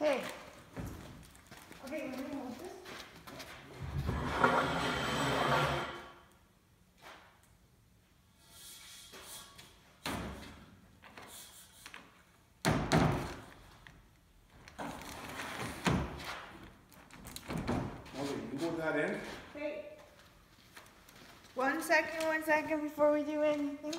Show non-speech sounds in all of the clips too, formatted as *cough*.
Okay. Okay, let me hold this. Okay, you go that in. Okay. One second, one second before we do anything.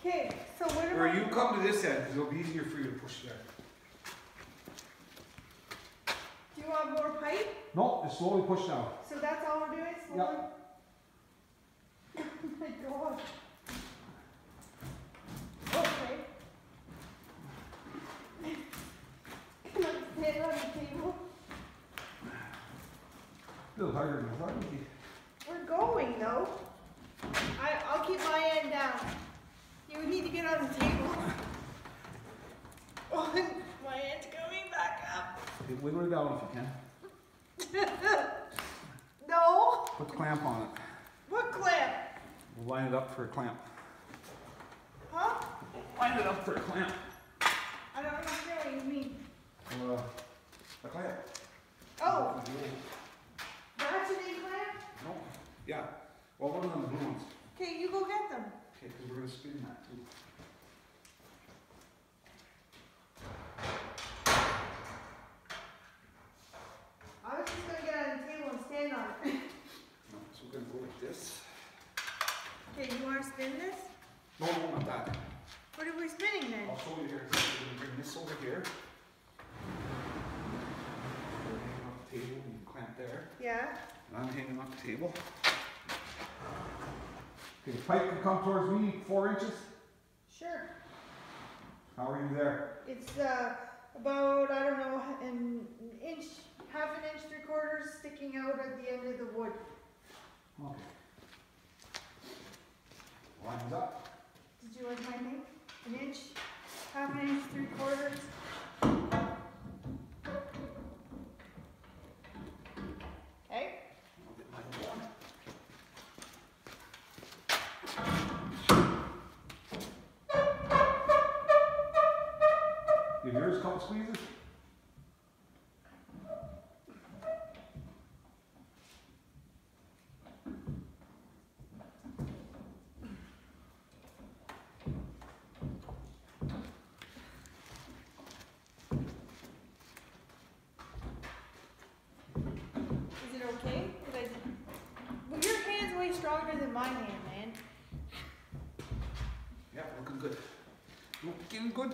Okay, so what Or about? you come to this end, because it'll be easier for you to push there. Do you want more pipe? No, just slowly push down. So that's all we're doing? Slowly? Oh *laughs* my god. Okay. Can I stand on the table? A little harder than I thought it would be. We're going though. I, I'll keep my end down. You need to get on the table. Oh, my end's coming back up. Okay, wiggle it down if you can. *laughs* No. Put the clamp on it. What clamp? We'll line it up for a clamp. Huh? Line it up for a clamp. I don't understand what you mean. Uh, a clamp. Oh, that's an A clamp? No, yeah. Well, one of them blue ones. Okay, you go get them. Okay, because we're gonna spin that too. I was just gonna get on the table and stand on it. No, so we're gonna go like this. Okay, wanna spin this? No, no, not that. What are we spinning then? I'll show you here. We're gonna bring this over here. We're hanging off the table, you can clamp there. Yeah? And I'm hanging off the table. Okay, the pipe can come towards me four inches. Sure. How are you there? It's uh, about, I don't know, an inch, half an inch, three quarters sticking out at the end of the wood. Okay. Lines up. Did you like my name? An inch, half an inch, three quarters. Okay? I'll get my one. Give yours a couple squeezes? Is it okay? Did I, well, your hand's stronger than my hand, man. Yeah, looking good. Looking good.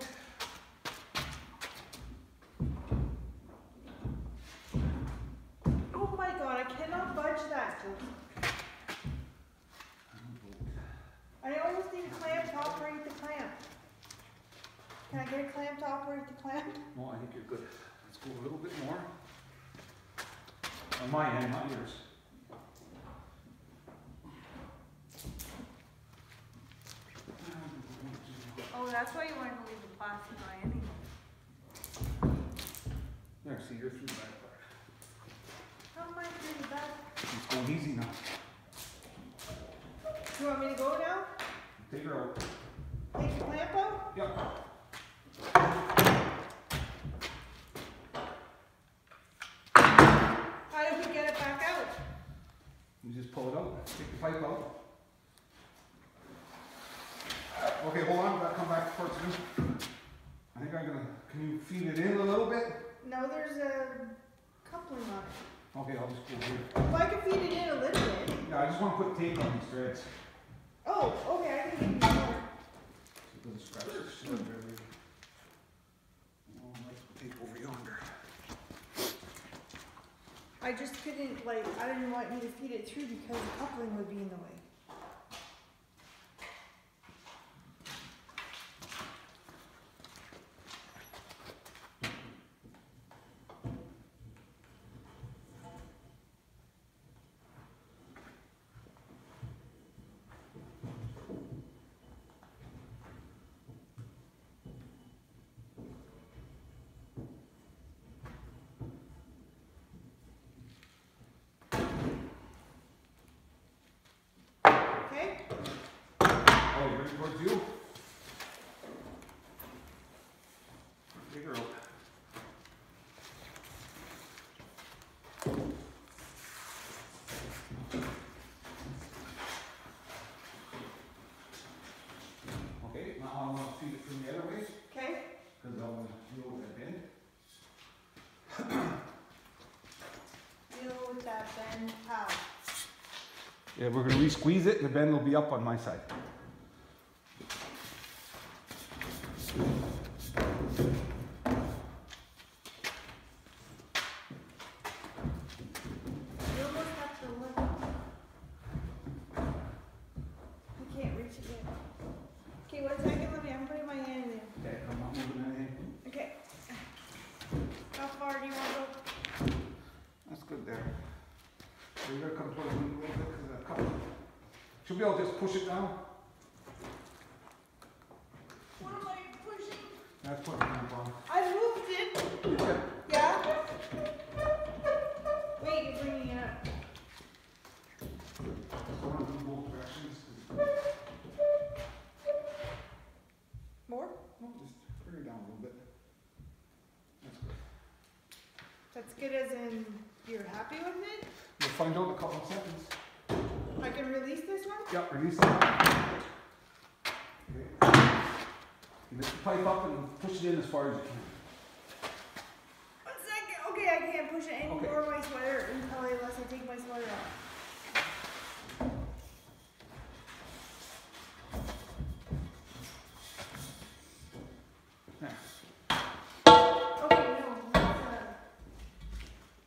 Oh my god, I cannot budge that. I almost need a clamp to operate the clamp. Can I get a clamp to operate the clamp? No, I think you're good. Let's go a little bit more. On my end, not yours. Oh, that's why you wanted to leave the plastic on anyway. There, see, you're through that part. How am I doing that? It's going easy now. You want me to go now? Take her out. Take the clamp out? Yep. How do we get it back out? You just pull it out, take the pipe out. Okay, hold on, gotta come back towards me. I think I'm gonna, can you feed it in a little bit? No, there's a coupling on it. Okay, I'll just go here. If I could feed it in a little bit. Yeah, I just wanna put tape on these threads. Oh, okay, I can give you more. So it doesn't scratch the cylinder. Oh, let's tape over yonder. I just couldn't, like, I didn't want you to feed it through because the coupling would be in the way. Okay? You're ready towards you? Out. Okay, now I want to feed it from the other way, Okay, because I want to deal with that bend. deal with that then, how? Yeah, we're gonna re-squeeze it, and the bend will be up on my side. You almost have to look. I can't reach it yet. Okay, one second, let me, I'm putting my hand in there. Okay, I'm not moving anything. Okay. How far do you want to go? That's good there. So you're gonna come towards me a little bit, because that couple. Should able to just push it down? What am I pushing? That's putting it on. I moved it. Yeah. Yeah? Wait, you're bringing it up. I'm gonna do both directions. More? No, just bring it down a little bit. That's good. That's good as in, you're happy with it? You'll find out in a couple of seconds. I can release this? Yep, release it. Okay. Lift the pipe up and push it in as far as you can. One second, okay, I can't push it Okay. anymore, my sweater, until unless I take my sweater off. Okay, uh,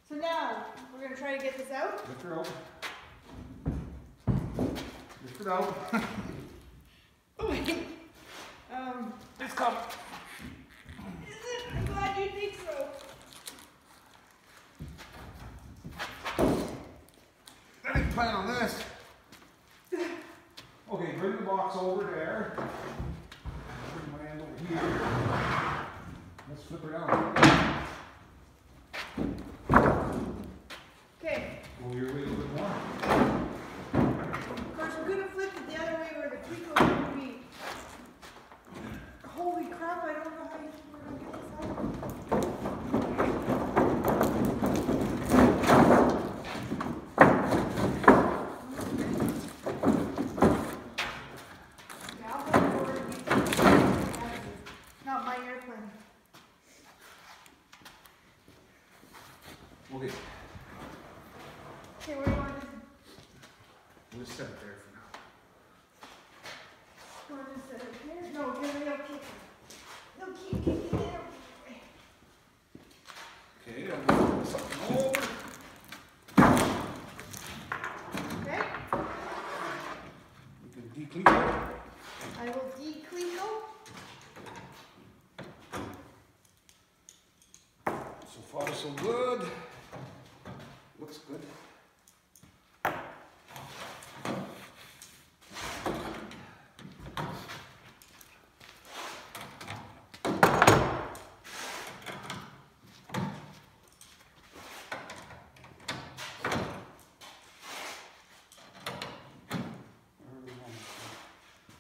So now, we're gonna try to get this out? Lift her out. It *laughs* out. Wait. Um, It's come. is it? I'm glad you think so. I didn't plan on this. Okay, bring the box over there. Bring my hand over here. Let's flip her down. Okay, Go your way a little bit more. of course, we're gonna flip it the other way where the tweakle would be. Holy crap, I don't know how you, we're gonna get this out. Yeah, I'll put it over to you. Not my airplane. Okay, Okay, where do you want this? we'll just set it there for now. You want this, uh, here? No, here, they'll kick it. They'll keep kicking it. Okay, I'm gonna put something over. Okay? We can decleat it. I will decleal. So far, so good. Looks good.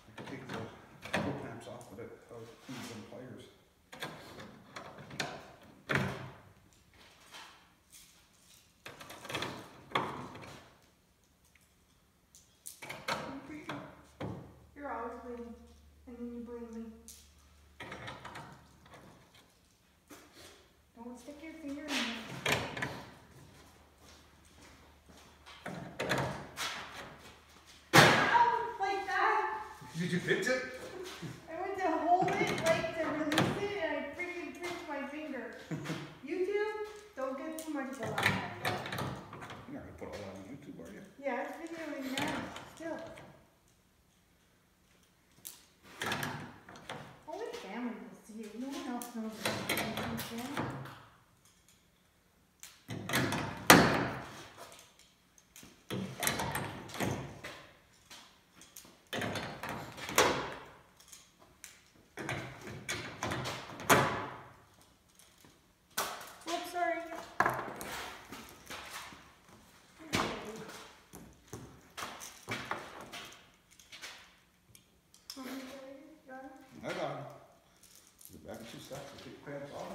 I can take the pull clamps off, but it, I'll need some pliers. You're bleeding, and then you blame me. Don't stick your finger in there. Ow, like that. Did you fix it? stuff to keep clamps on.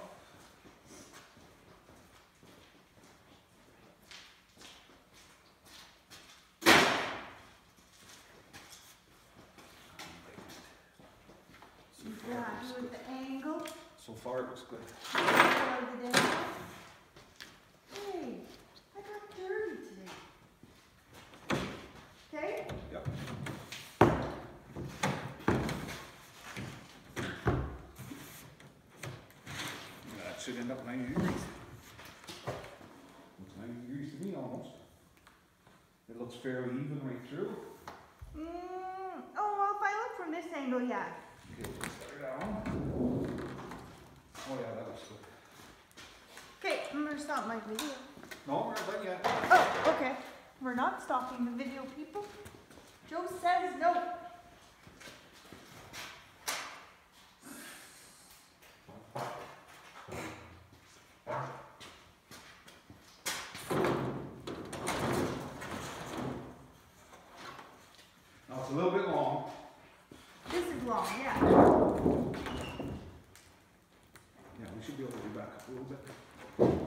So far, it looks good. So far, it looks good. That should end up ninety degrees. Looks ninety degrees to me almost. It looks fairly even right through. Mm, oh, well, if I look from this angle, yeah. Okay, set down. Oh yeah, that looks good. Okay, I'm gonna stop my video. No, we're not done yet. Oh, okay. We're not stopping the video, people. Joe says no. Now it's a little bit long. This is long, yeah. Yeah, we should be able to go